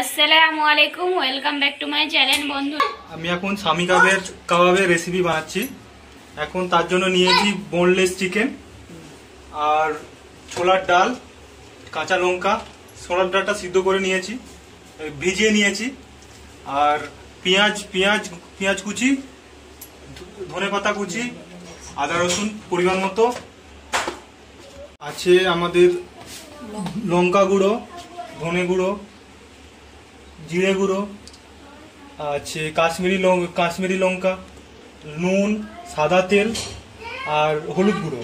আসসালামু আলাইকুম welcome back to my channel বন্ধু। আমি এখন স্বামী কাবাবের কাবাবের রেসিপি বানাচ্ছি। এখন তার জন্য নিয়েছি বোনলেস চিকেন আর ছোলার ডাল, কাঁচা লঙ্কা। ছোলার ডালটা সিদ্ধ করে নিয়েছি, ভিজিয়ে নিয়েছি। আর পেঁয়াজ পেঁয়াজ পেঁয়াজ কুচি, ধনে পাতা কুচি, আদা রসুন পরিমাণ মতো। আছে আমাদের লঙ্কা গুঁড়ো, ধনে গুঁড়ো জিরে গুঁড়ো, আছে কাশ্মীরি লঙ্কা কাশ্মীরি লঙ্কা, নুন, সাদা তেল আর হলুদ গুঁড়ো।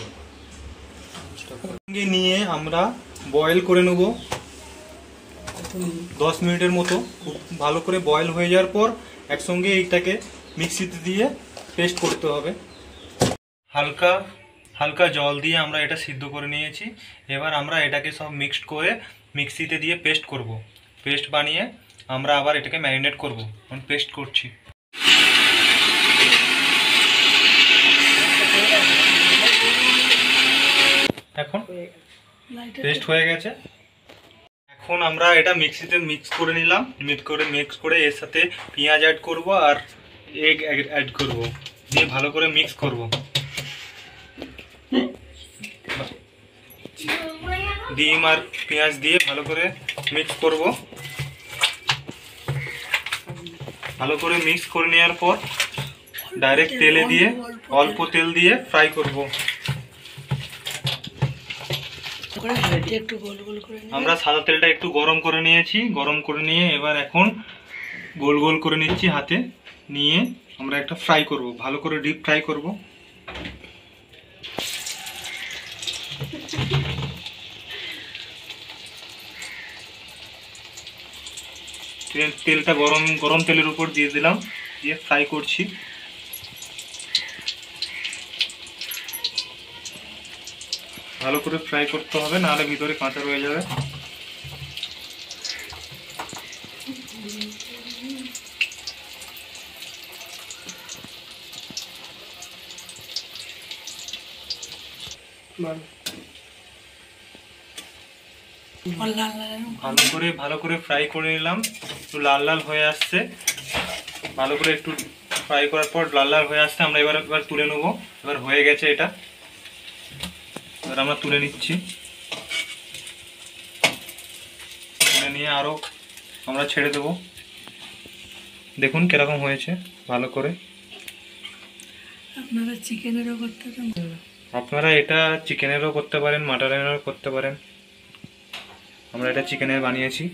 সঙ্গে নিয়ে আমরা বয়েল করে নেব। দশ মিনিটের মতো খুব ভালো করে বয়েল হয়ে যাওয়ার পর একসঙ্গে এইটাকে মিক্সিতে দিয়ে পেস্ট করতে হবে। হালকা হালকা জল দিয়ে আমরা এটা সিদ্ধ করে নিয়েছি। এবার আমরা এটাকে সব মিক্সড করে মিক্সিতে দিয়ে পেস্ট করব। পেস্ট বানিয়ে আমরা আবার এটাকে ম্যারিনেট করব, এখন পেস্ট করছি। এখন পেস্ট হয়ে গেছে। এখন আমরা এটা মিক্সিতে মিক্স করে নিলাম মিক্স করে মিক্স করে এর সাথে পেঁয়াজ অ্যাড করব আর এগ অ্যাড করব। দিয়ে ভালো করে মিক্স করব। ডিম আর পেঁয়াজ দিয়ে ভালো করে মিক্স করব। ভালো করে মিক্স করে নেওয়ার পর ডাইরেক্ট তেলে দিয়ে অল্প তেল দিয়ে ফ্রাই করব। আমরা সাদা তেলটা একটু গরম করে নিয়েছি। গরম করে নিয়ে এবার এখন গোল গোল করে নিচ্ছি হাতে। নিয়ে আমরা একটা ফ্রাই করব। ভালো করে ডিপ ফ্রাই করব। তেল- তেলটা গরম গরম তেলের উপর দিয়ে দিলাম, দিয়ে ফ্রাই করছি। ভালো করে ফ্রাই করতে হবে, নাহলে ভিতরে কাঁচা রয়ে যাবে। এরকম ভালো করে ভালো করে ফ্রাই করে নিলাম। একটু লাল লাল হয়ে আসছে। ভালো করে একটু ফ্রাই করার পর লাল লাল হয়ে আসছে আমরা এবার এবার তুলে নেব। এবার হয়ে গেছে এটা। এবার আমরা তুলে নিচ্ছি। তুলে নিয়ে আরও আমরা ছেড়ে দেবো। দেখুন কীরকম হয়েছে ভালো করে। আপনারা চিকেনেরও করতে পারেন। আপনারা এটা চিকেনেরও করতে পারেন মাটনেরও করতে পারেন। আমরা এটা চিকেনের বানিয়েছি।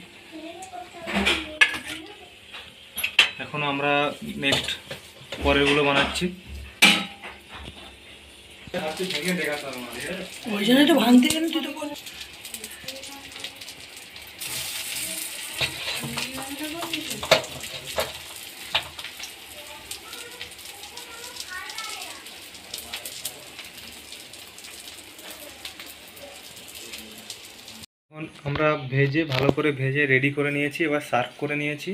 এখন আমরা নেক্সট পরেরগুলো বানাচ্ছি। তো ভাঙতে গেলে তুই তো আমরা ভেজে, ভালো করে ভেজে রেডি করে নিয়েছি, এবার সার্ভ করে নিয়েছি।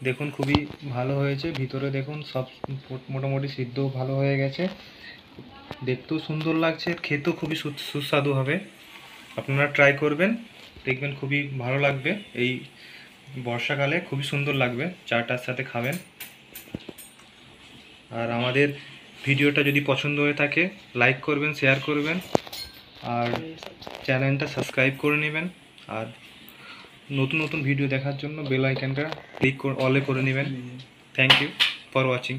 দেখুন খুবই ভালো হয়েছে। ভিতরে দেখুন সব মোটামুটি সিদ্ধ ভালো হয়ে গেছে। দেখতেও সুন্দর লাগছে, খেতেও খুবই সুস্বাদু হবে। আপনারা ট্রাই করবেন, দেখবেন খুবই ভালো লাগবে। এই বর্ষাকালে খুবই সুন্দর লাগবে, চাটার সাথে খাবেন। আর আমাদের ভিডিওটা যদি পছন্দ হয়ে থাকে লাইক করবেন শেয়ার করবেন। আর চ্যানেলটা সাবস্ক্রাইব করে নেবেন আর নতুন নতুন ভিডিও দেখার জন্য বেল আইকনটা ক্লিক অলে করে নেবেন। Thank you for watching